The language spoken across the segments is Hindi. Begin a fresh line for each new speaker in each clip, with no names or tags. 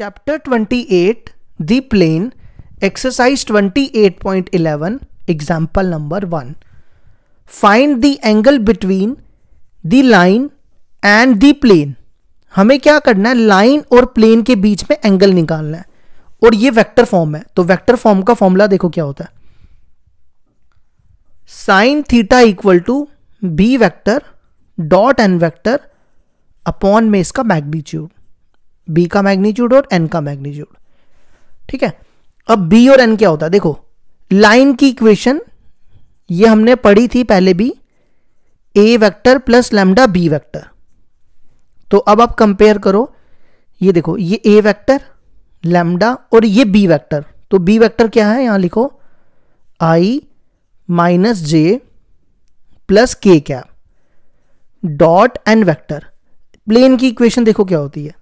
Chapter 28 The Plane, Exercise 28.11 Example number 1 Find the angle between the line and the plane. हमें क्या करना है? लाइन और प्लेन के बीच में एंगल निकालना है। और ये वेक्टर फॉर्म है। तो वेक्टर फॉर्म का फॉर्मूला देखो क्या होता है। Sine theta equal to B vector dot N vector upon में इसका मैग्नीट्यूड बी का मैग्नीट्यूड और एन का मैग्नीट्यूड ठीक है? अब बी और एन क्या होता है? देखो लाइन की इक्वेशन ये हमने पढ़ी थी पहले भी A vector plus lambda B vector तो अब आप कंपेयर करो, ये देखो, ये ए वेक्टर लेमडा और ये बी वेक्टर तो बी वेक्टर क्या है? यहाँ लिखो आई माइनस जे प्लस के क्या डॉट एन वेक्टर प्लेन की इक्वेशन देखो क्या होती है।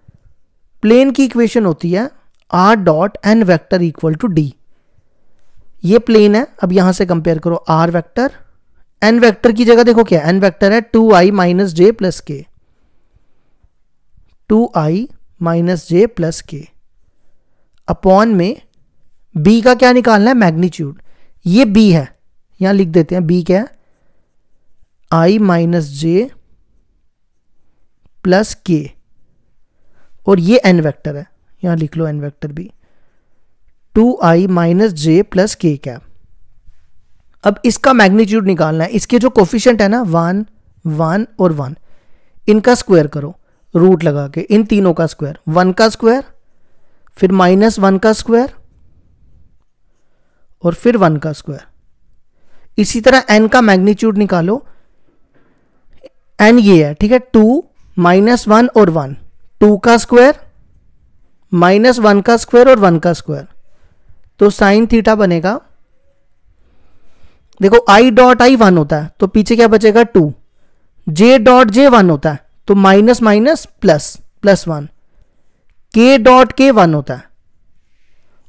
प्लेन की इक्वेशन होती है R dot N vector equal to D. ये प्लेन है, अब यहाँ से कंपेयर करो, आर वैक्टर, एन वेक्टर की जगह देखो क्या, एन वेक्टर है two I minus J plus K. Two I minus J plus K. Upon में बी का क्या निकालना है, मैग्नीट्यूड। ये बी है, यहाँ लिख देते हैं, बी क्या है? आई माइनस जे प्लस के। और ये एन वेक्टर है। यहाँ लिख लो एन वेक्टर भी। Two I minus J plus K cap. अब इसका मैग्नीट्यूड निकालना है। इसके जो कोफिशेंट है ना, वन वन और वन, इनका स्क्वायर करो। रूट लगा के, इन तीनों का स्क्वायर। वन का स्क्वायर, फिर माइनस वन का स्क्वायर, और फिर वन का स्क्वायर। इसी तरह एन का मैग्नीट्यूड निकालो। एन ये है, ठीक है? टू माइनस वन और वन। टू का स्क्वायर, माइनस वन का स्क्वायर और वन का स्क्वायर। तो साइन थीटा बनेगा, देखो, आई डॉट आई वन होता है तो पीछे क्या बचेगा? Two. J dot J one होता है तो minus minus plus plus one. K dot K one होता है,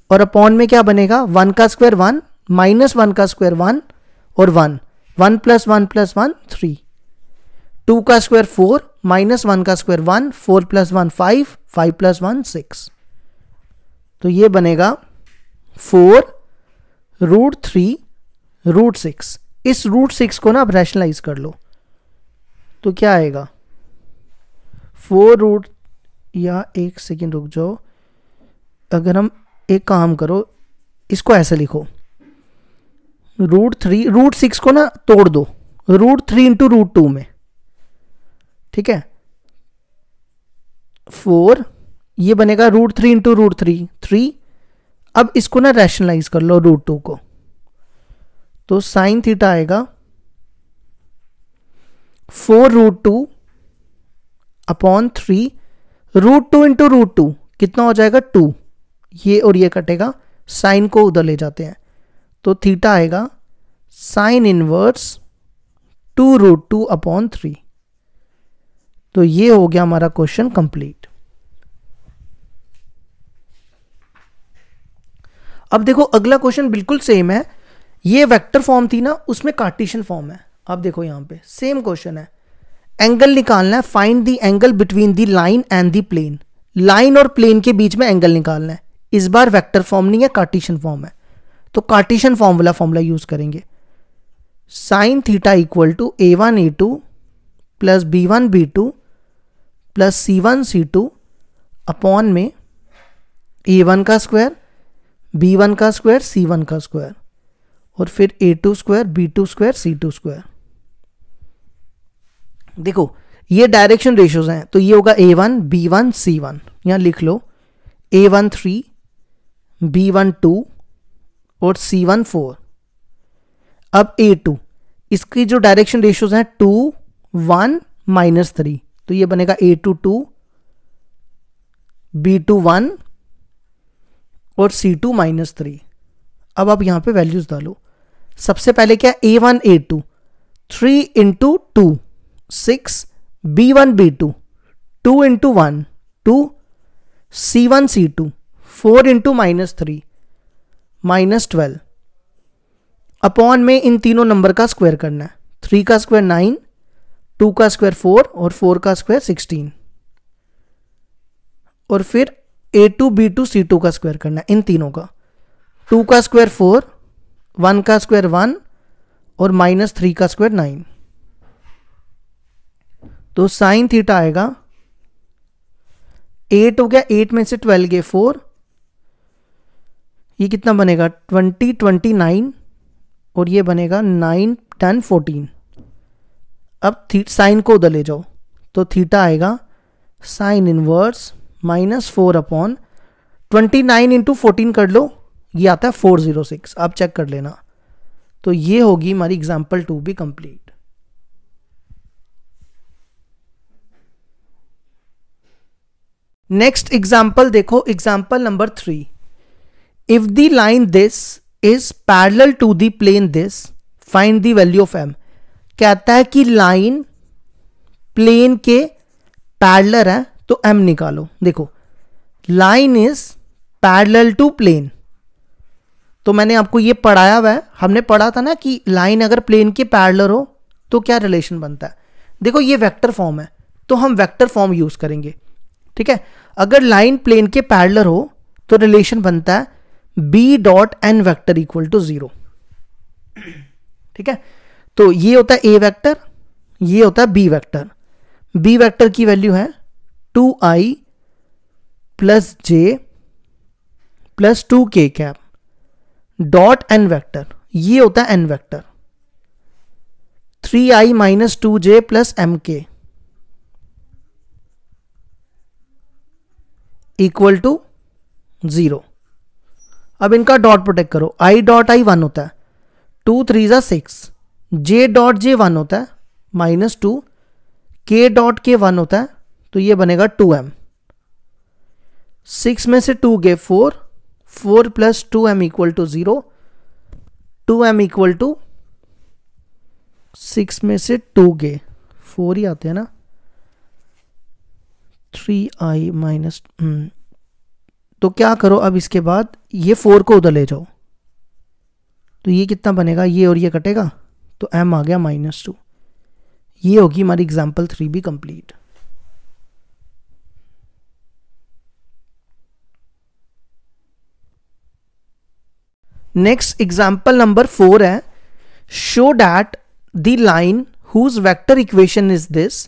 और अपॉन में क्या बनेगा? वन का स्क्वायर वन, माइनस वन का स्क्वायर वन और one. One plus one plus one, three. Two का स्क्वायर फोर, माइनस वन का square one, four plus one five five plus one six. तो ये बनेगा four root three root six. इस रूट सिक्स को ना आप रैशनलाइज कर लो। तो क्या आएगा? फोर रूट, या एक सेकेंड रुक जाओ। अगर हम एक काम करो, इसको ऐसे लिखो। रूट थ्री, रूट सिक्स को ना तोड़ दो। Root three into root two में। ठीक है? फोर ये बनेगा root three into root three three अब इसको ना रैशनलाइज कर लो रूट टू को। तो साइन थीटा आएगा। Four root two upon three root two into root two कितना हो जाएगा? टू ये और ये कटेगा। साइन को उधर ले जाते हैं। तो थीटा आएगा। Sine inverse two root two upon three तो ये हो गया हमारा क्वेश्चन कंप्लीट। अब देखो, अगला क्वेश्चन बिल्कुल सेम है। ये वेक्टर फॉर्म थी ना, उसमें कार्टिशियन फॉर्म है। अब देखो यहाँ पे सेम क्वेश्चन है। एंगल निकालना है find the angle between the line and the plane line और प्लेन के बीच में एंगल निकालना है। इस बार वेक्टर फॉर्म नहीं है कार्टिशियन फॉर्म है। तो कार्टिशियन फॉर्म वाला फॉर्मूला यूज़ करेंगे। Sine theta equal to A one A two plus B one B two plus C one, C two upon में ए वन का स्क्वायर, बी वन का स्क्वायर, सी वन का स्क्वायर, और फिर A two square, B two square, C two square. देखो, ये डायरेक्शन रेशियोज हैं तो ये होगा A one, B one, C one. यहाँ लिख लो, A one three, B one two और सी वन फोर। अब ए टू, इसकी जो डायरेक्शन रेशियोज हैं, टू, वन, माइनस थ्री। तो ये बनेगा A two two B two one और सी टू माइनस थ्री। अब आप यहाँ पे वैल्यूज़ डालो। सबसे पहले क्या A one A two. Three into two six B one B two two into one two C one C two four into minus three minus twelve upon में इन तीनों नंबर का स्क्वायर करना है। थ्री का स्क्वायर नाइन टू का स्क्वायर फोर और फोर का स्क्वायर सिक्सटीन। और फिर A two B two C two का स्क्वायर करना है, इन तीनों का। टू का स्क्वायर फोर, वन का स्क्वायर वन और माइनस थ्री का स्क्वायर नाइन। तो साइन थीटा आएगा। एट हो गया, एट में से ट्वेल्व गए फोर। ये कितना बनेगा? ट्वेंटी ट्वेंटी नाइन और ये बनेगा नाइन टेन फोर्टीन। अब साइन को उधर ले जाओ। तो थीटा आएगा, sine inverse minus four upon twenty nine into fourteen कर लो, ये आता है फोर ज़ीरो सिक्स। आप चेक कर लेना। तो ये होगी हमारी एग्ज़ाम्पल टू भी कंप्लीट नेक्स्ट एग्ज़ाम्पल देखो example number three if the line this is parallel to the plane this find the value of M कहता है कि लाइन प्लेन के पैरलर है तो एम निकालो। देखो, line is parallel to plane. तो मैंने आपको ये पढ़ाया हुआ है। हमने पढ़ा था ना कि लाइन अगर प्लेन के पैरलर हो तो क्या रिलेशन बनता है? देखो, ये वेक्टर फॉर्म है तो हम वेक्टर फॉर्म यूज़ करेंगे। ठीक है? अगर लाइन प्लेन के पैरलर हो तो रिलेशन बनता है B dot N vector equal to zero ठीक है? तो ये होता है ए वैक्टर ये होता है बी वैक्टर बी वैक्टर की वैल्यू है two I plus J plus two K cap dot N vector ये होता है N vector three I minus two J plus M K equal to zero अब इनका डॉट प्रोटेक्ट करो. आई डॉट आई वन होता है. टू थ्री ज़ा six J dot J one होता है minus two K dot K one होता है तो ये बनेगा टू एम सिक्स में से टू गए four four plus two M equal to zero two M equal to six में से टू गे फोर ही आते हैं ना? थ्री आई माइनस तो क्या करो अब इसके बाद ये फोर को उधर ले जाओ. तो ये कितना बनेगा? ये और ये कटेगा? तो एम आ गया माइनस टू ये होगी हमारी एग्ज़ाम्पल थ्री भी complete next example number four है. Show that the line whose vector equation is this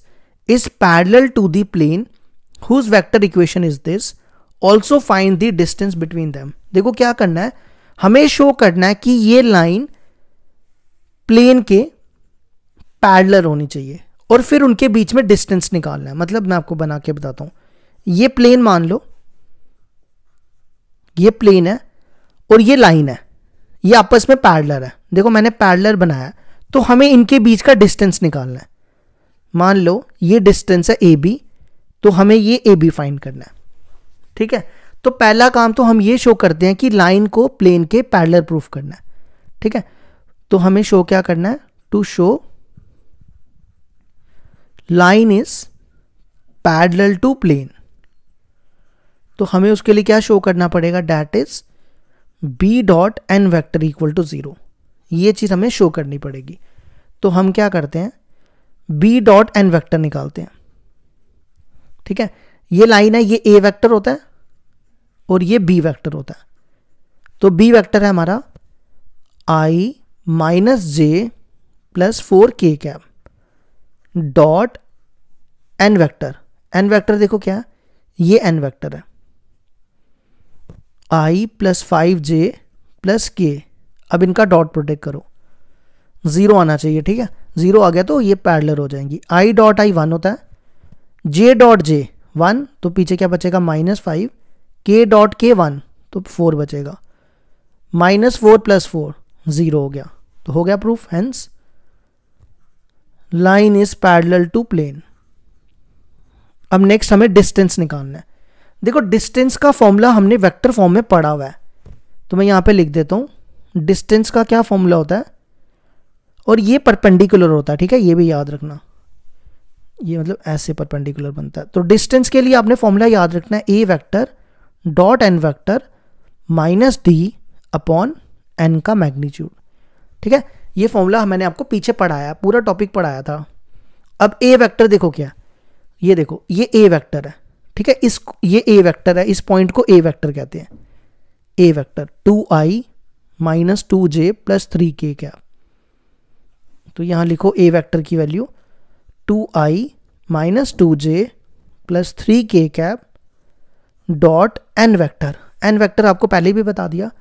is parallel to the plane whose vector equation is this also find the distance between them देखो क्या करना है? हमें शो करना है कि ये लाइन प्लेन के पैडलर होनी चाहिए और फिर उनके बीच में डिस्टेंस निकालना है। मतलब मैं आपको बना के बताता हूँ। ये प्लेन मान लो, ये प्लेन है और ये लाइन है, ये आपस में पैडलर है। देखो मैंने पैडलर बनाया तो हमें इनके बीच का डिस्टेंस निकालना है। मान लो ये डिस्टेंस है ए बी तो हमें ये ए बी फाइंड करना है। ठीक है? तो पहला काम तो हम ये शो करते हैं कि लाइन को प्लेन के पैडलर प्रूफ करना है। ठीक है? तो हमें शो क्या करना है? To show line is parallel to plane तो हमें उसके लिए क्या शो करना पड़ेगा? That is B dot N vector equal to zero ये चीज़ हमें शो करनी पड़ेगी। तो हम क्या करते हैं? बी डॉट एन वैक्टर निकालते हैं। ठीक है? ये लाइन है, ये ए वैक्टर होता है और ये बी वैक्टर होता है। तो बी वैक्टर है हमारा I minus J plus four K cap dot N vector N vector देखो क्या? ये एन वेक्टर है। I plus five J plus K अब इनका डॉट प्रोटेक्ट करो। ज़ीरो आना चाहिए, ठीक है? ज़ीरो आ गया तो ये पैरलर हो जाएँगी। आई डॉट आई वन होता है। जे डॉट जे वन तो पीछे क्या बचेगा? Minus five K dot K one तो फोर बचेगा। Minus four plus four zero हो गया। तो हो गया proof hence line is parallel to plane अब नेक्स्ट हमें डिस्टेंस निकालना है। देखो डिस्टेंस का फॉर्मूला हमने वेक्टर फॉर्म में पढ़ा हुआ है। तो मैं यहाँ पे लिख देता हूँ। डिस्टेंस का क्या फॉर्मूला होता है? और ये परपेंडिकुलर होता है, ठीक है? ये भी याद रखना। ये मतलब ऐसे परपेंडिकुलर बनता है। तो डिस्टेंस के लिए आपने फॉर्मूला याद रखना है। A vector dot N vector minus D upon N का मैग्नीट्यूड ठीक है? ये फॉर्मूला मैंने आपको पीछे पढ़ाया, पूरा टॉपिक पढ़ाया था। अब ए वेक्टर देखो क्या? ये देखो, ये ए वेक्टर है। ठीक है? इस, ये ए वेक्टर है, इस पॉइंट को ए वेक्टर कहते हैं। A vector two I minus two J plus three K क्या? तो यहाँ लिखो ए वेक्टर की value two I minus two J plus three K cap dot N vector N vector आपको पहले भी बता दिया।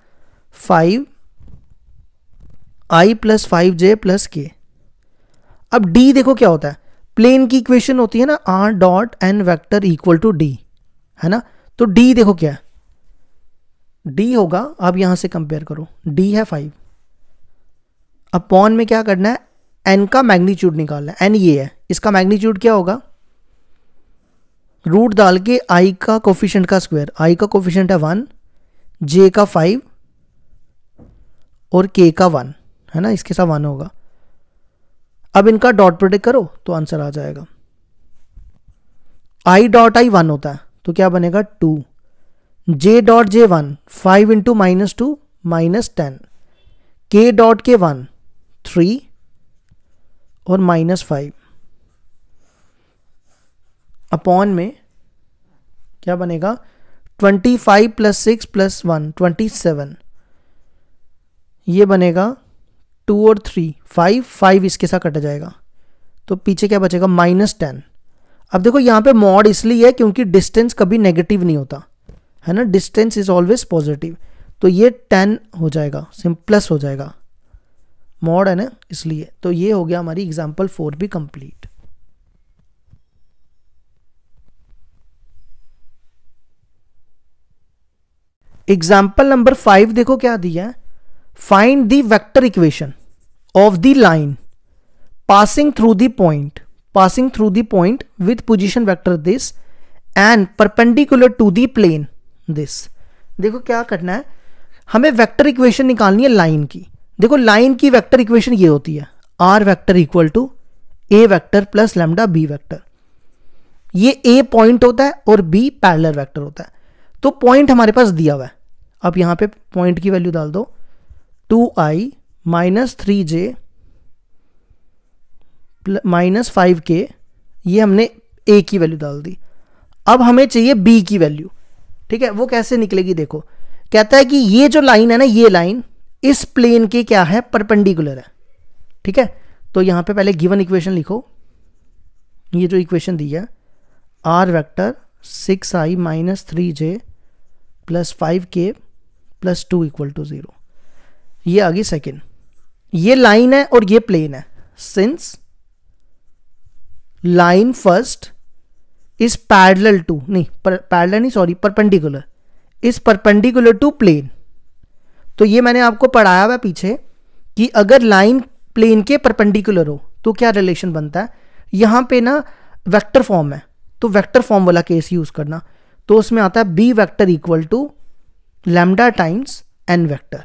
Five I plus five J plus K. अब डी देखो क्या होता है। प्लेन की इक्वेशन होती है ना, R dot N vector equal to D, है ना? तो डी देखो क्या डी होगा, अब यहाँ से कंपेयर करो। डी है फाइव। अब पॉन में क्या करना है? एन का मैग्नीट्यूड निकालना है। एन ये है। इसका मैग्नीट्यूड क्या होगा? रूट डाल के आई का कोफिशियंट का स्क्वायर। आई का कोफिशियंट है वन, जे का फाइव और के का वन। है ना? इसके साथ वन होगा। अब इनका डॉट प्रोडक्ट करो तो आंसर आ जाएगा। आई डॉट आई वन होता है तो क्या बनेगा? Two J dot J one five into minus two minus ten K dot K one three और माइनस फाइव अपॉन में क्या बनेगा? Twenty five plus six plus one twenty seven ये बनेगा टू और थ्री फाइव फाइव इसके साथ कट जाएगा। तो पीछे क्या बचेगा? माइनस टेन अब देखो, यहाँ पे मॉड इसलिए है क्योंकि डिस्टेंस कभी नेगेटिव नहीं होता। है ना? डिस्टेंस इज़ ऑलवेज पॉजिटिव तो ये टेन हो जाएगा। सिम प्लस हो जाएगा। मॉड है ना? इसलिए। तो ये हो गया हमारी एग्ज़ाम्पल फोर भी कंप्लीट एग्ज़ाम्पल नंबर फाइव देखो क्या दिया है? Find the vector equation of the line passing through the point passing through the point with position vector this and perpendicular to the plane this देखो क्या करना है? हमें वेक्टर इक्वेशन निकालनी है लाइन की। देखो लाइन की वेक्टर इक्वेशन ये होती है। R vector equal to A vector plus lambda B vector ये ए पॉइंट होता है और बी पैरलर वेक्टर होता है। तो पॉइंट हमारे पास दिया हुआ है। अब यहाँ पे पॉइंट की वैल्यू डाल दो। Two I minus three J minus five K ये हमने ए की वैल्यू डाल दी। अब हमें चाहिए बी की वैल्यू ठीक है? वो कैसे निकलेगी देखो। कहता है कि ये जो लाइन है ना, ये लाइन इस प्लेन के क्या है? परपेंडिकुलर है। ठीक है? तो यहाँ पे पहले गिवन इक्वेशन लिखो। ये जो इक्वेशन दी है R vector six I minus three J plus five K plus two equal to zero ये आ गई सेकेंड ये लाइन है और ये प्लेन है. Since line first is parallel to नहीं पैरेलल नहीं sorry perpendicular is perpendicular to plane तो ये मैंने आपको पढ़ाया हुआ पीछे कि अगर लाइन प्लेन के परपेंडिकुलर हो तो क्या रिलेशन बनता है? यहाँ पे ना वेक्टर फॉर्म है तो वेक्टर फॉर्म वाला केस यूज़ करना. तो उसमें आता है B vector equal to lambda times N vector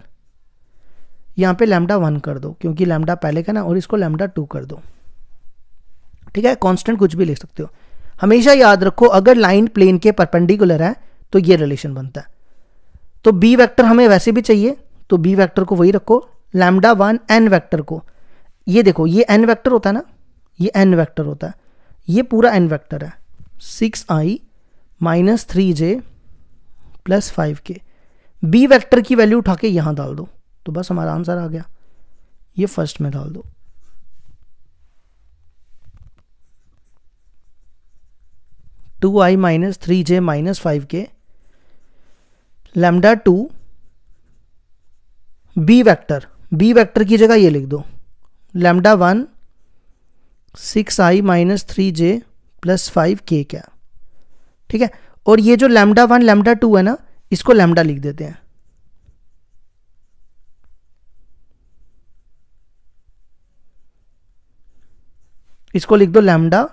यहाँ पे लैमडा वन कर दो, क्योंकि लैमडा पहले का ना, और इसको लैमडा टू कर दो। ठीक है? कांस्टेंट कुछ भी लिख सकते हो। हमेशा याद रखो, अगर लाइन प्लेन के परपेंडिकुलर है तो ये रिलेशन बनता है। तो बी वेक्टर हमें वैसे भी चाहिए तो बी वेक्टर को वही रखो लैमडा वन एन वेक्टर को। ये देखो, ये एन वेक्टर होता है ना? ये एन वेक्टर होता है। ये पूरा एन वेक्टर है। Six I minus three J plus five K B vector की वैल्यू उठा के यहाँ डाल दो। तो बस हमारा आंसर आ गया। ये फ़र्स्ट में डाल दो। Two I minus three J minus five K. Lambda two B vector. B vector की जगह ये लिख दो। Lambda one, six I minus three J plus five K क्या? ठीक है? और ये जो लेमडा वन, लेमडा टू है ना, इसको लेमडा लिख देते हैं। इसको लिख दो lambda.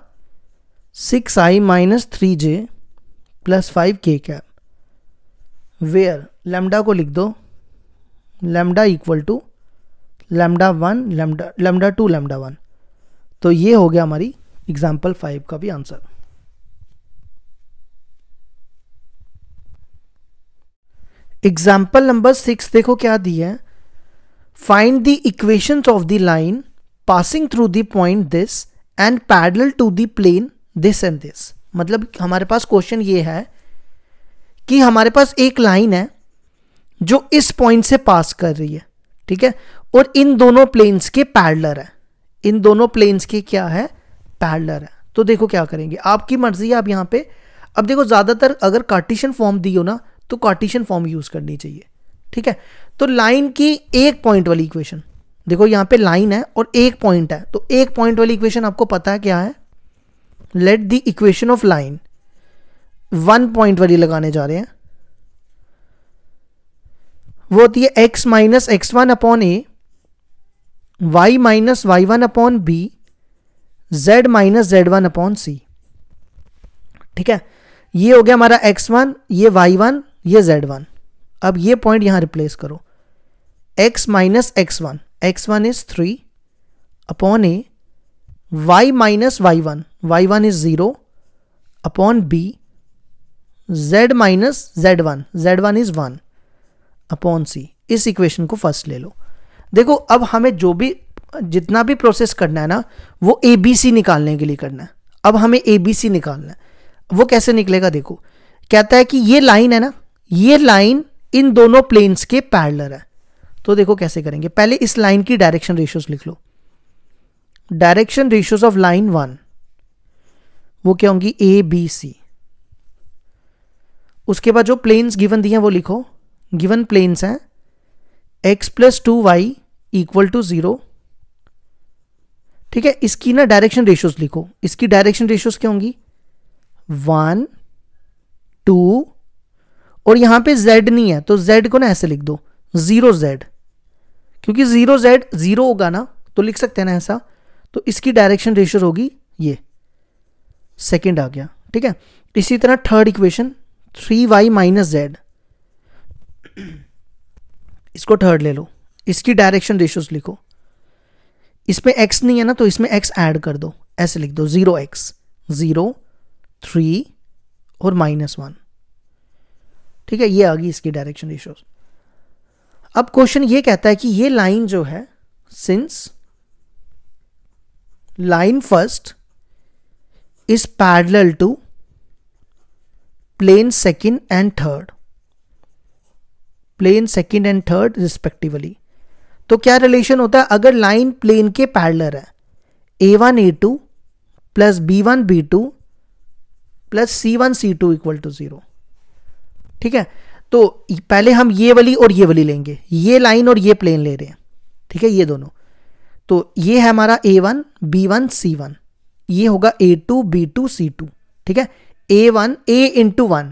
Six I minus three J plus five K cap. Where, lambda को लिख दो। Lambda equal to lambda one, lambda lambda two, lambda one. तो ये हो गया हमारी एग्ज़ाम्पल फाइव का भी आंसर एग्ज़ाम्पल नंबर सिक्स देखो क्या दी है। Find the equations of the line passing through the point this and parallel to the plane this and this मतलब हमारे पास क्वेश्चन ये है कि हमारे पास एक लाइन है जो इस पॉइंट से पास कर रही है, ठीक है? और इन दोनों प्लेन्स के पैडलर है। इन दोनों प्लेन्स के क्या है? पैडलर है। तो देखो क्या करेंगे। आपकी मर्ज़ी है, आप यहाँ पे अब देखो, ज़्यादातर अगर कार्टिशन फॉर्म दी हो ना तो कार्टिशन फॉर्म यूज़ करनी चाहिए, ठीक है? तो लाइन की एक पॉइंट वाली इक्वेशन देखो यहाँ पे लाइन है और एक पॉइंट है। तो एक पॉइंट वाली इक्वेशन आपको पता है क्या है? Let the equation of line one point वाली लगाने जा रहे हैं। वो होती है X minus X one upon A Y minus Y one upon B Z minus Z one upon C ठीक है? ये हो गया हमारा एक्स वन ये वाई वन ये जेड वन अब ये पॉइंट यहाँ रिप्लेस करो। X minus X one X one is three upon A Y minus Y one Y one is zero upon B Z minus Z one Z one is one upon C इस इक्वेशन को फ़र्स्ट ले लो। देखो, अब हमें जो भी, जितना भी प्रोसेस करना है ना, वो ए बी सी निकालने के लिए करना है। अब हमें ए बी सी निकालना है। वो कैसे निकलेगा देखो। कहता है कि ये लाइन है ना, ये लाइन इन दोनों प्लेन्स के पैरलर है। तो देखो कैसे करेंगे। पहले इस लाइन की डायरेक्शन रेशियोज लिख लो। Direction ratios of line one वो क्या होंगी? ए बी सी उसके बाद जो प्लेन्स गिवन दिए हैं वो लिखो। गिवन प्लेन्स हैं। X plus two Y equal to zero ठीक है? इसकी ना डायरेक्शन रेशियोज लिखो। इसकी डायरेक्शन रेशियोज क्या होंगी? वन टू और यहाँ पे z नहीं है तो z को ना ऐसे लिख दो। ज़ीरो z क्योंकि ज़ीरो जेड ज़ीरो होगा ना तो लिख सकते हैं ना ऐसा तो इसकी डायरेक्शन रेशियो होगी ये। सेकेंड आ गया, ठीक है? इसी तरह third equation, three Y minus Z. इसको थर्ड ले लो। इसकी डायरेक्शन रेशियोज लिखो। इसमें एक्स नहीं है ना तो इसमें एक्स ऐड कर दो। ऐसे लिख दो, ज़ीरो एक्स ज़ीरो, थ्री और माइनस वन। ठीक है, ये आ गई इसकी डायरेक्शन रेशियोज। अब क्वेश्चन ये कहता है कि ये लाइन जो है since line first is parallel to plane second and third plane second and third respectively तो क्या रिलेशन होता है? अगर लाइन प्लेन के पैरेलर है A one A two plus B one B two plus C one C two equal to zero ठीक है? तो पहले हम ये वाली और ये वाली लेंगे। ये लाइन और ये प्लेन ले रहे हैं। ठीक है, ये दोनों। तो ये है हमारा A one B one C one ये होगा A two B two C two ठीक है? A one A into one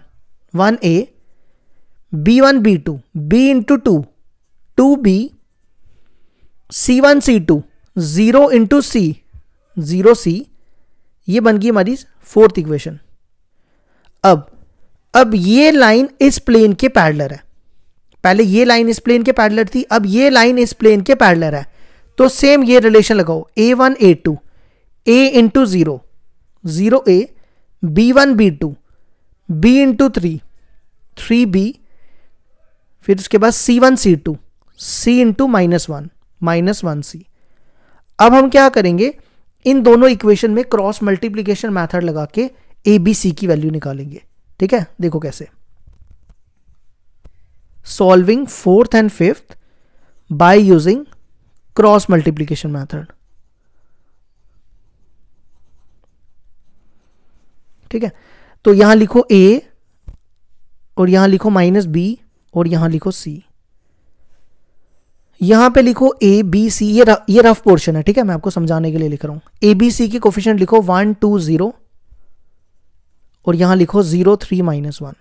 one A B one B two B into two two B C one C two zero into C zero C ये बन गई हमारी फोर्थ इक्वेशन अब अब ये लाइन इस प्लेन के पैडलर है। पहले ये लाइन इस प्लेन के पैडलर थी, अब ये लाइन इस प्लेन के पैडलर है। तो सेम ये रिलेशन लगाओ A one A two A into zero zero A B one B two B into three three B फिर उसके बाद C one C two C into minus one minus one C अब हम क्या करेंगे? इन दोनों इक्वेशन में क्रॉस मल्टीप्लीकेशन मेथड लगा के ए बी सी की वैल्यू निकालेंगे। ठीक है? देखो कैसे। Solving fourth and fifth by using cross multiplication method ठीक है? तो यहाँ लिखो ए और यहाँ लिखो माइनस बी और यहाँ लिखो सी यहाँ पे लिखो ए बी सी ये रफ, ये रफ पोर्शन है ठीक है? मैं आपको समझाने के लिए लिख रहा हूँ। ए बी सी के कोफिशियंट लिखो वन टू ज़ीरो और यहाँ लिखो ज़ीरो थ्री माइनस वन।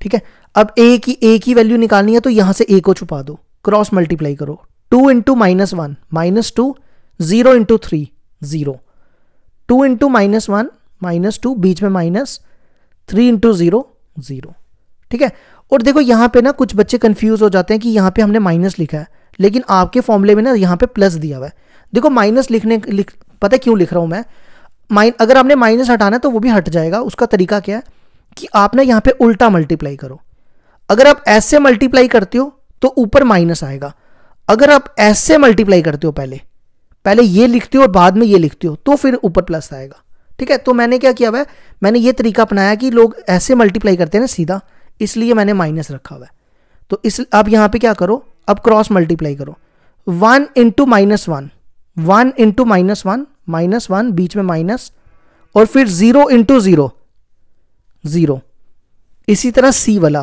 ठीक है? अब ए की ए की वैल्यू निकालनी है तो यहाँ से ए को छुपा दो। क्रॉस मल्टीप्लाई करो। Two into minus one, minus two, zero into three, zero. Two into minus one, minus two, बीच में minus, three into zero zero. ठीक है? और देखो यहाँ पे ना कुछ बच्चे कंफ्यूज हो जाते हैं कि यहाँ पे हमने माइनस लिखा है, लेकिन आपके फॉर्मूले में ना यहाँ पे प्लस दिया हुआ है। देखो माइनस लिखने, लिख, पता क्यों लिख रहा हूँ मैं? माइन, अगर आपने माइनस हटाना है तो वो भी हट जाएगा। उसका तरीका क्या है कि आप ना यहाँ पे उल्टा मल्टीप्लाई करो। अगर आप ऐसे मल्टीप्लाई करते हो तो ऊपर माइनस आएगा। अगर आप ऐसे मल्टीप्लाई करते हो पहले पहले ये लिखते हो और बाद में ये लिखते हो तो फिर ऊपर प्लस आएगा। ठीक है? तो मैंने क्या किया हुआ है? मैंने ये तरीका अपनाया कि लोग ऐसे मल्टीप्लाई करते हैं ना सीधा, इसलिए मैंने माइनस रखा हुआ है। तो इस, अब यहाँ पे क्या करो? अब क्रॉस मल्टीप्लाई करो। One into minus one one into minus one minus one बीच में माइनस और फिर ज़ीरो इंटू ज़ीरो ज़ीरो इसी तरह सी वाला.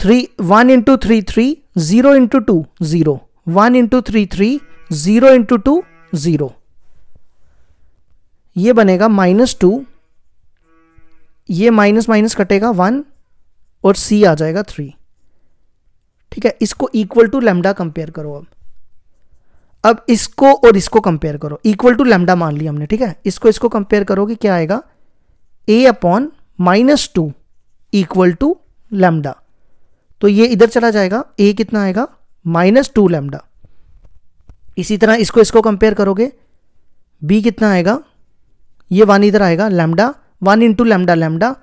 Three one into three three zero into two zero one into three three zero into two zero ये बनेगा माइनस टू ये माइनस माइनस कटेगा वन और सी आ जाएगा थ्री ठीक है? इसको इक्वल टू लेमडा कंपेयर करो अब. अब इसको और इसको कंपेयर करो। इक्वल टू लेमडा मान लिया हमने, ठीक है? इसको इसको कंपेयर करोगे क्या आएगा? A upon minus two equal to lambda तो ये इधर चला जाएगा। ए कितना आएगा? माइनस टू लेमडा इसी तरह इसको इसको कंपेयर करोगे। बी कितना आएगा? ये वन इधर आएगा lambda one into lambda lambda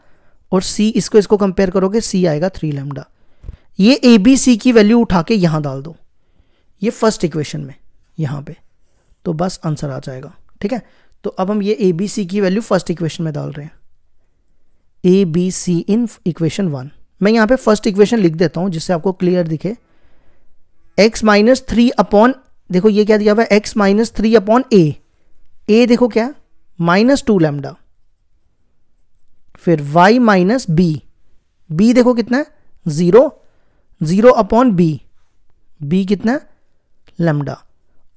और सी इसको इसको कंपेयर करोगे सी आएगा थ्री लेमडा ये ए बी सी की वैल्यू उठा के यहाँ डाल दो। ये फ़र्स्ट इक्वेशन में। यहाँ पे। तो बस आंसर आ जाएगा, ठीक है? तो अब हम ये ए बी सी की वैल्यू फ़र्स्ट इक्वेशन में डाल रहे हैं। A B C in equation one मैं यहाँ पे फ़र्स्ट इक्वेशन लिख देता हूँ, जिससे आपको क्लियर दिखे। एक्स माइनस थ्री अपॉन देखो ये क्या दिया हुआ है? X minus three upon A A देखो क्या? माइनस टू लेमडा फिर वाई माइनस बी बी देखो कितना है? Zero zero upon B B कितना? है लेमडा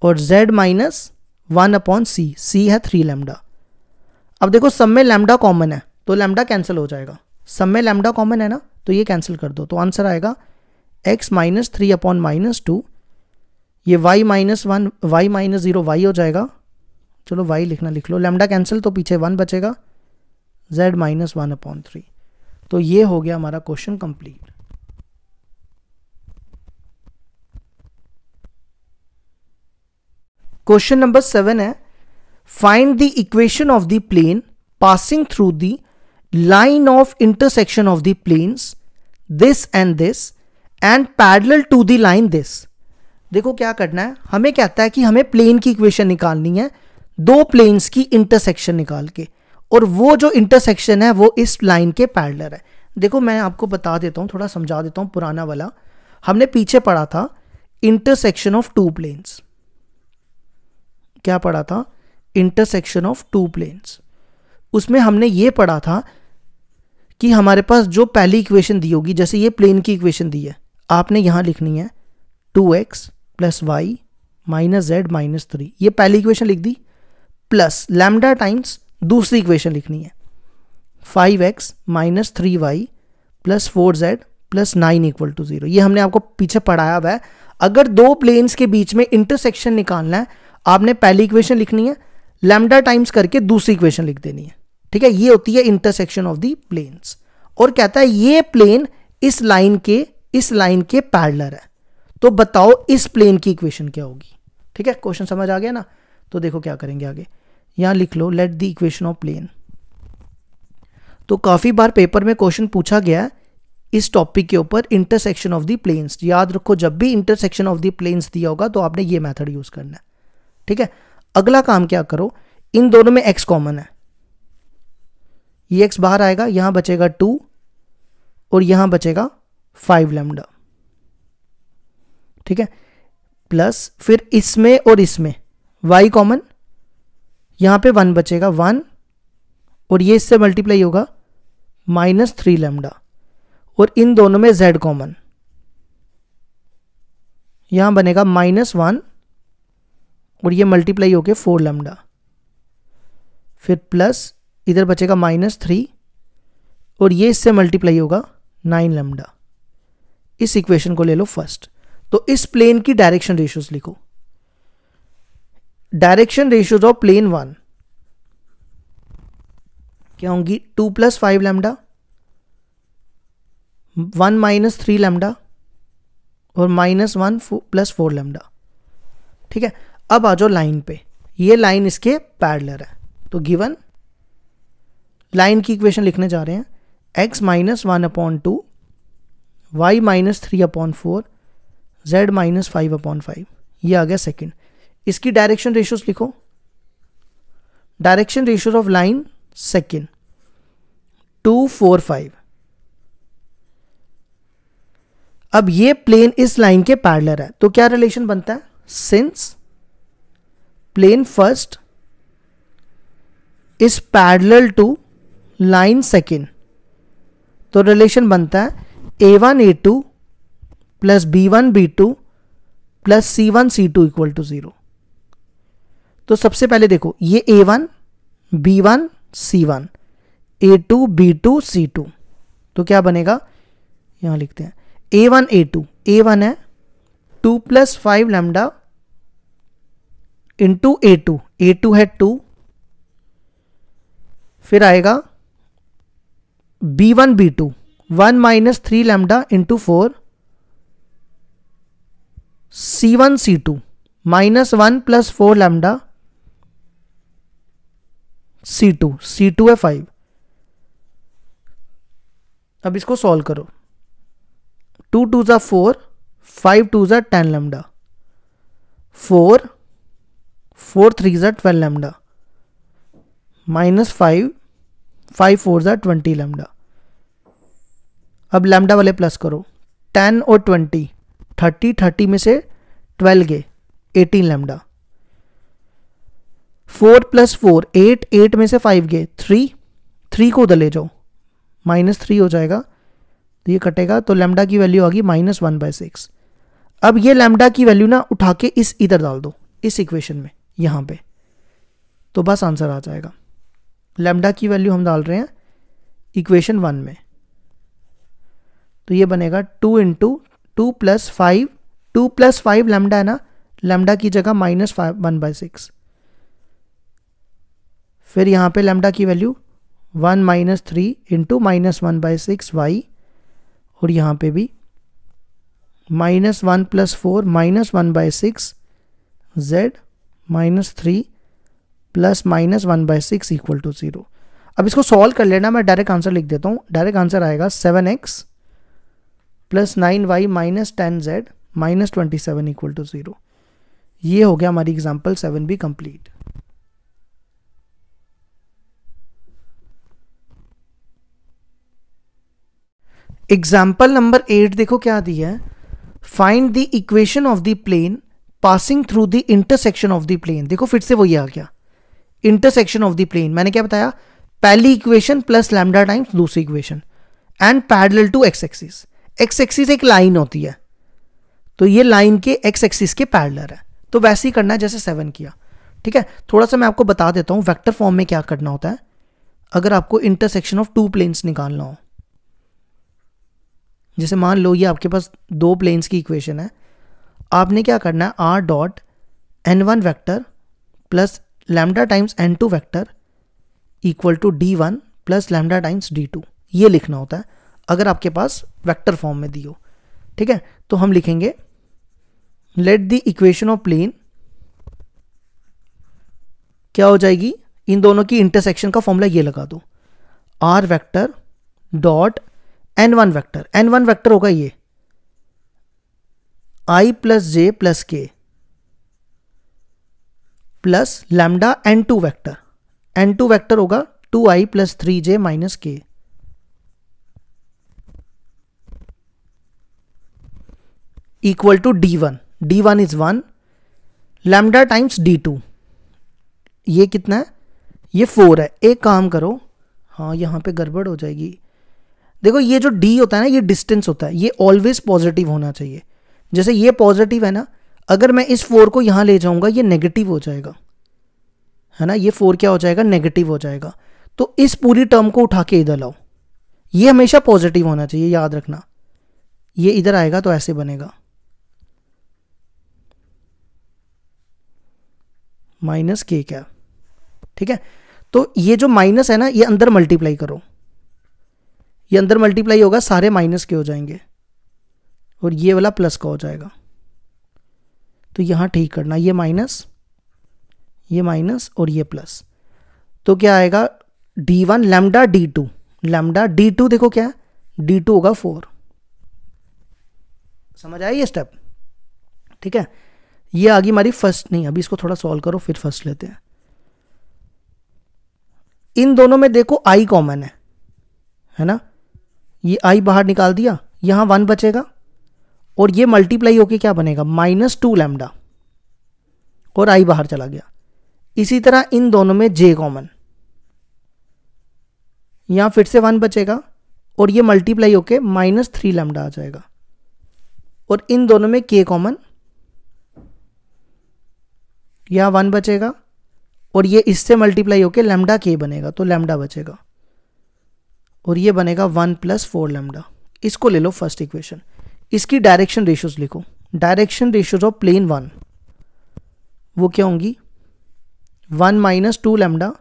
और z minus one upon C C है थ्री लेमडा अब देखो सब में लेमडा कॉमन है तो लेमडा कैंसिल हो जाएगा. सब में लेमडा कॉमन है ना तो ये कैंसिल कर दो तो आंसर आएगा, x minus three upon minus two ये y minus one Y minus zero Y हो जाएगा. चलो, y लिखना लिख लो. लेमडा कैंसिल तो पीछे वन बचेगा. z minus one upon three तो ये हो गया हमारा question complete question number seven है find the equation of the plane passing through the line of intersection of the planes this and this and parallel to the line this देखो क्या करना है, हमें कहता है कि हमें प्लेन की इक्वेशन निकालनी है, दो प्लेन्स की इंटरसेक्शन निकाल के, और वो जो इंटरसेक्शन है, वो इस लाइन के पैरेलल है। देखो मैं आपको बता देता हूँ, थोड़ा समझा देता हूँ पुराना वाला। हमने पीछे पढ़ा था इंटरसेक्शन ऑफ़ टू प्लेन्स क्या पढ़ा था? इंटरसेक्शन ऑफ़ टू प्लेन्स उसमें हमने ये पढ़ा था कि हमारे पास जो पहली इक्वेशन दी होगी, जैसे ये प्लेन की इक्वेशन दी है, आपने यहाँ लिखनी है two X plus Y minus Z minus three ये पहली इक्वेशन लिख दी प्लस लैमडा टाइम्स दूसरी इक्वेशन लिखनी है। Five X minus three Y plus four Z plus nine equal to zero हमने आपको पीछे पढ़ाया हुआ है। अगर दो प्लेन्स के बीच में इंटरसेक्शन निकालना है आपने पहली इक्वेशन लिखनी है लैमडा टाइम्स करके दूसरी इक्वेशन लिख देनी है। ठीक है? ये होती है इंटरसेक्शन ऑफ़ दी प्लेन्स और कहता है, ये प्लेन इस लाइन के, इस लाइन के पैरलर है। तो बताओ, इस प्लेन की इक्वेशन क्या होगी? ठीक है? क्वेश्चन समझ आ गया ना? तो देखो क्या करेंगे आगे। यहाँ लिख लो let the equation of plane तो काफ़ी बार पेपर में क्वेश्चन पूछा गया है, इस टॉपिक के ऊपर इंटरसेक्शन ऑफ़ द प्लेन्स याद रखो, जब भी इंटरसेक्शन ऑफ़ द प्लेन्स दिया होगा तो आपने ये मेथड यूज़ करना है। ठीक है? अगला काम क्या करो? इन दोनों में एक्स कॉमन है। ये एक्स बाहर आएगा, यहाँ बचेगा टू और यहाँ बचेगा फाइव लेमडा ठीक है? प्लस फिर इसमें और इसमें वाई कॉमन यहाँ पे वन बचेगा वन और ये इससे मल्टीप्लाई होगा माइनस थ्री लेमडा और इन दोनों में जेड कॉमन यहाँ बनेगा माइनस वन और ये मल्टीप्लाई हो गया फोर लेमडा फिर प्लस इधर बचेगा माइनस थ्री और ये इससे मल्टीप्लाई होगा नाइन लेमडा इस इक्वेशन को ले लो फ़र्स्ट तो इस प्लेन की डायरेक्शन रेशियोज लिखो। Direction ratios of plane one क्या होंगी? Two plus five lambda one minus three lambda और minus one plus four lambda ठीक है? अब आ जाओ लाइन पे। ये लाइन इसके पैरलर है। तो गिवन लाइन की इक्वेशन लिखने जा रहे हैं। X minus one upon two Y minus three upon four Z minus five upon five ये आ गया सेकेंड इसकी डायरेक्शन रेशियोज लिखो। Direction ratio of line second two four five अब ये प्लेन इस लाइन के पैरलर है। तो क्या रिलेशन बनता है? Since plane first is parallel to line second तो रिलेशन बनता है A one A two plus B one B two plus C one C two equal to zero तो सबसे पहले देखो, ये A one B one C one A two B two C two तो क्या बनेगा? यहाँ लिखते हैं A one A two A one है two plus five lambda into A two A two है टू फिर आएगा B one B two one minus three lambda into four C one C two minus one plus four lambda C two C two है फाइव अब इसको सॉल्व करो. टू टू ज़ा फोर फाइव टू ज़ा ten lambda four four three ज़ा twelve lambda. Minus five five four ज़ा ट्वेंटी लेमडा। अब लेमडा वाले प्लस करो। टेन और ट्वेंटी, थर्टी थर्टी में से ट्वेल्व गए, eighteen lambda. Four plus four, eight eight में से फाइव गए, थ्री थ्री को उधर ले जाओ। माइनस थ्री हो जाएगा तो ये कटेगा तो लेमडा की वैल्यू आ गई माइनस वन बाय सिक्स। अब ये लेमडा की वैल्यू ना उठा के इस इधर डाल दो, इस इक्वेशन में। यहाँ पे। तो बस आंसर आ जाएगा। लेमडा की वैल्यू हम डाल रहे हैं इक्वेशन वन में। तो ये बनेगा two into two plus five, two plus five lambda है ना? लेमडा की जगह minus five, one by six. फिर यहाँ पे लेमडा की value one minus three into minus one by six Y, और यहाँ पे भी minus one plus four minus one by six, Z minus three plus minus one by six equal to zero अब इसको सॉल्व कर लेना, मैं डायरेक्ट आंसर लिख देता हूँ। डायरेक्ट आंसर आएगा seven X plus nine Y minus ten Z minus twenty seven equal to zero ये हो गया हमारी एग्ज़ाम्पल सेवन भी कंप्लीट एग्ज़ाम्पल नंबर एट देखो क्या दिया है। Find the equation of the plane passing through the intersection of the plane देखो फिर से वही आ गया इंटरसेक्शन ऑफ़ द प्लेन मैंने क्या बताया? पहली इक्वेशन प्लस लैमडा टाइम्स दूसरी equation and parallel to X axis X axis एक लाइन होती है। तो ये लाइन के एक्स एक्सिस के पैरेलल है। तो वैसे ही करना है जैसे सेवन किया। ठीक है? थोड़ा सा मैं आपको बता देता हूँ वेक्टर फॉर्म में क्या करना होता है। अगर आपको इंटरसेक्शन ऑफ़ टू प्लेन्स निकालना हो। जैसे मान लो ये आपके पास दो प्लेन्स की इक्वेशन है। आपने क्या करना है? R dot N one vector plus lambda times N two vector equal to D one plus lambda times D two ये लिखना होता है, अगर आपके पास वेक्टर फॉर्म में दी हो। ठीक है? तो हम लिखेंगे let the equation of plane क्या हो जाएगी? इन दोनों की इंटरसेक्शन का फॉर्मूला ये लगा दो। R vector dot N one vector N one vector होगा ये। I plus J plus K plus lambda N two vector N two vector होगा two I plus three J minus K equal to D one D one is one lambda times D two ये कितना है? ये फोर है. एक काम करो. हाँ यहाँ पे गड़बड़ हो जाएगी. देखो, ये जो डी होता है ना, ये डिस्टेंस होता है. ये ऑलवेज पॉजिटिव होना चाहिए. जैसे ये पॉजिटिव है ना, अगर मैं इस फोर को यहाँ ले जाऊँगा, ये नेगेटिव हो जाएगा। है ना? ये फोर क्या हो जाएगा? नेगेटिव हो जाएगा। तो इस पूरी टर्म को उठा के इधर लाओ। ये हमेशा पॉजिटिव होना चाहिए, याद रखना। ये इधर आएगा तो ऐसे बनेगा। माइनस के क्या? ठीक है? तो ये जो माइनस है ना, ये अंदर मल्टीप्लाई करो। ये अंदर मल्टीप्लाई होगा, सारे माइनस के हो जाएँगे। और ये वाला प्लस का हो जाएगा। तो यहाँ ठीक करना, ये माइनस ये माइनस और ये प्लस। तो क्या आएगा? D one lambda D two lambda D two देखो क्या डी टू होगा फोर समझ आया ये स्टेप ठीक है? ये आ गई हमारी फ़र्स्ट नहीं, अभी इसको थोड़ा सॉल्व करो, फिर फ़र्स्ट लेते हैं। इन दोनों में देखो आई कॉमन है। है ना? ये आई बाहर निकाल दिया, यहाँ वन बचेगा। और ये मल्टीप्लाई होके क्या बनेगा? माइनस टू लैमडा और आई बाहर चला गया। इसी तरह इन दोनों में जे कॉमन यहाँ फिर से वन बचेगा और ये मल्टीप्लाई होके माइनस थ्री लैमडा आ जाएगा। और इन दोनों में के कॉमन यहाँ वन बचेगा और ये इससे मल्टीप्लाई होके लेमडा के बनेगा तो लेमडा बचेगा। और ये बनेगा वन प्लस फोर लेमडा इसको ले लो फ़र्स्ट इक्वेशन इसकी डायरेक्शन रेशियोज लिखो। Direction ratios of plane one वो क्या होंगी? One minus two lambda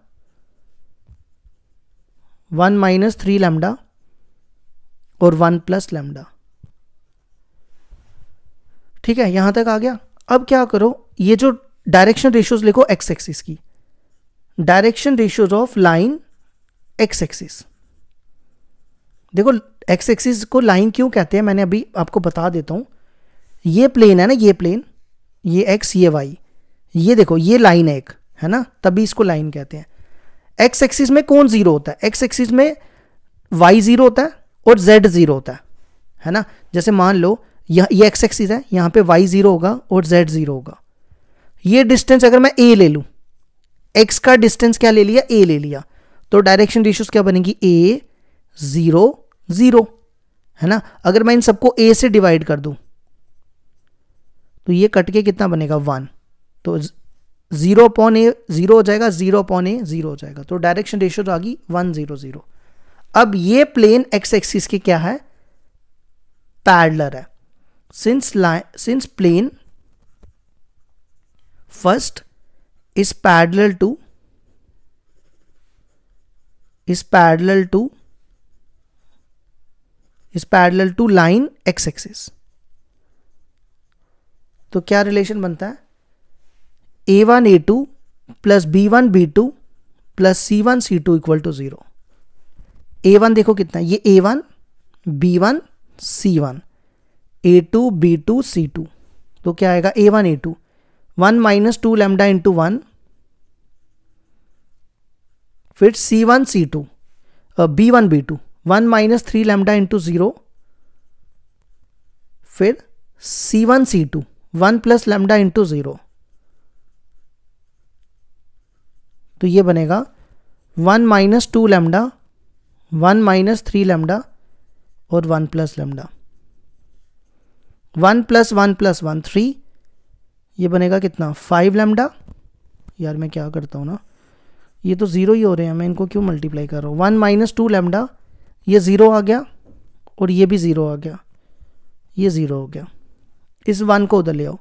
one minus three lambda और वन प्लस लेमडा ठीक है, यहाँ तक आ गया। अब क्या करो? ये जो डायरेक्शन रेशियोज लिखो एक्स एक्सिस की। Direction ratios of line X axis देखो एक्स एक्सिस को लाइन क्यों कहते हैं? मैंने अभी आपको बता देता हूँ। ये प्लेन है ना, ये प्लेन ये एक्स ये वाई ये देखो, ये लाइन है एक, है ना? तभी इसको लाइन कहते हैं। एक्स एक्सिस में कौन ज़ीरो होता है? एक्स एक्सिस में वाई ज़ीरो होता है और जेड ज़ीरो होता है है ना? जैसे मान लो ये एक्स एक्सिस है, यहाँ पे वाई ज़ीरो होगा और जेड ज़ीरो होगा। ये डिस्टेंस अगर मैं ए ले लूँ एक्स का डिस्टेंस क्या ले लिया? ए ले लिया। तो डायरेक्शन रेशियोज क्या बनेगी? ए ज़ीरो ज़ीरो, है ना? अगर मैं इन सबको ए से डिवाइड कर दूँ तो ये कट के कितना बनेगा? वन तो ज़ीरो अपॉन ए ज़ीरो हो जाएगा ज़ीरो अपॉन ए ज़ीरो हो जाएगा। तो डायरेक्शन रेशियो तो आ गई वन ज़ीरो ज़ीरो अब ये प्लेन एक्स एक्सिस के क्या है? पैडलर है। Since line since plane first is parallel to is parallel to is parallel to line x axis. तो क्या रिलेशन बनता है? A one A two plus B one B two plus C one C two equal to zero A one देखो कितना ये A one B one C one A two B two C two तो क्या आएगा? A one A two one minus two lambda into one फिर C one C two B one B two one minus three lambda into zero, फिर C one, C two, one plus lambda into zero. तो ये बनेगा one minus two lambda, one minus three lambda और one plus lambda. One plus one plus one, three, ये बनेगा कितना? Five lambda. यार मैं क्या करता हूँ ना? ये तो ज़ीरो ही हो रहे हैं, मैं इनको क्यों मल्टीप्लाई कर रहा हूँ? वन माइनस टू लेमडा ये ज़ीरो आ गया और ये भी ज़ीरो आ गया। ये ज़ीरो हो गया। इस वन को उधर ले आओ।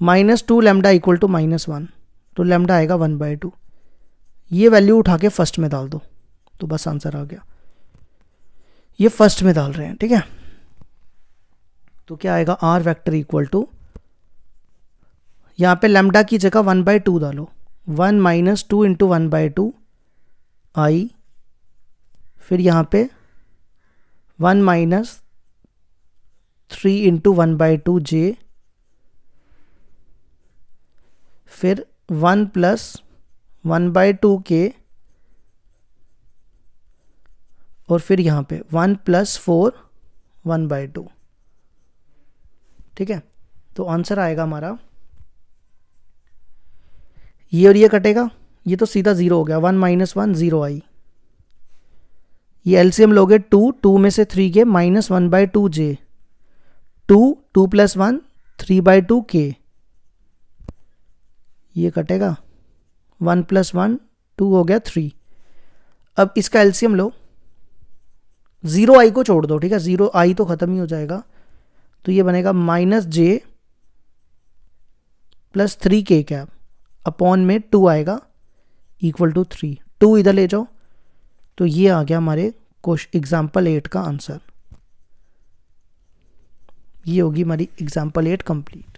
Minus two lambda equal to minus one तो लेमडा आएगा वन बाई टू ये वैल्यू उठा के फ़र्स्ट में डाल दो। तो बस आंसर आ गया। ये फ़र्स्ट में डाल रहे हैं, ठीक है? तो क्या आएगा? आर वैक्टर इक्वल टू यहाँ पे लेमडा की जगह वन बाई टू डालो। One minus two into one by two I फिर यहाँ पे one minus three into one by two J, फिर one plus one by two K, और फिर यहाँ पे one plus four one by two. ठीक है? तो आंसर आएगा हमारा, ये और ये कटेगा, ये तो सीधा ज़ीरो हो गया, one minus one zero I. ये एलसीएम लोगे टू टू में से थ्री के minus one by two J two two plus one three by two K ये कटेगा। वन प्लस वन टू हो गया थ्री अब इसका एलसीएम लो। ज़ीरो आई को छोड़ दो, ठीक है? ज़ीरो आई तो ख़त्म ही हो जाएगा। तो ये बनेगा minus J plus three K cap. Upon में टू आएगा इक्वल टू थ्री टू इधर ले जाओ। तो ये आ गया हमारे क्वेश्चन एग्ज़ाम्पल एट का आंसर ये होगी हमारी एग्ज़ाम्पल एट कंप्लीट